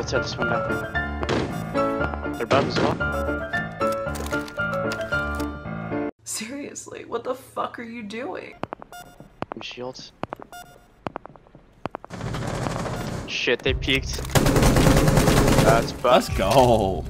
outside this window. They're above as well. Seriously, what the fuck are you doing? Some shields. Shit, they peeked. That's bug. Let's go.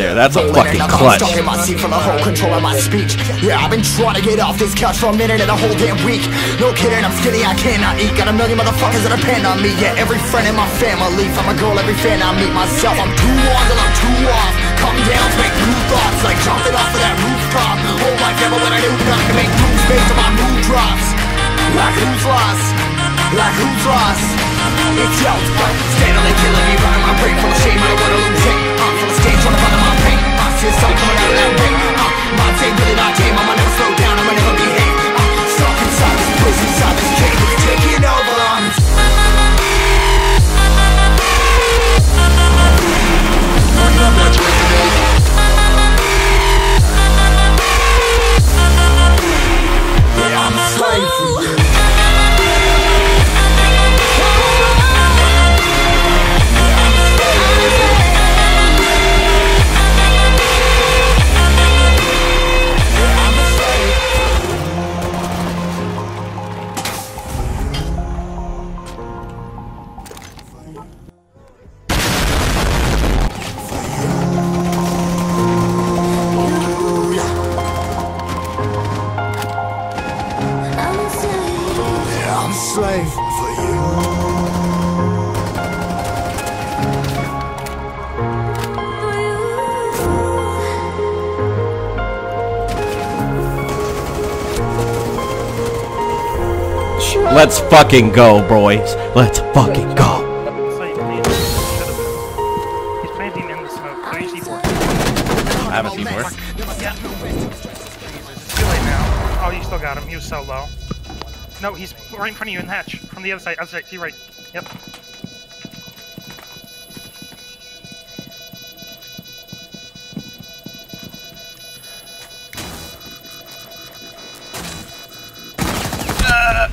There, that's a fucking I'm clutch. Stuck in my seat from the whole control of my speech. Yeah, I've been trying to get off this couch for a minute and a whole damn week. No kidding, I'm skinny, I cannot eat. Got a million motherfuckers that depend on me. Yeah, every friend in my family. From a girl, every fan I meet myself. I'm too on till I'm too off. Come down to make new thoughts, like jumping off of that rooftop. Whole life never when I knew not to make moves based on my mood drops. Like who's lost? Like who's lost? It's but steadily killing me, running my brain full of shame. I don't wanna lose it. I'm full of stage, trying to find I see something coming out of that. Uh, Let's fucking go, boys. Let's fucking go. So he planted, should have been. He's planting in the smoke. Don't you see? I have a C4. Yeah. Too late now. Oh, you still got him. He was so low. No, he's right in front of you in the hatch. From the other side. Other side. To your right. Yep. Fuck.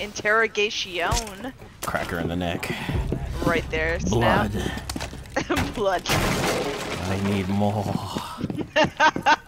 Interrogation. Cracker in the neck. Right there. Snap. Blood. Blood. I need more.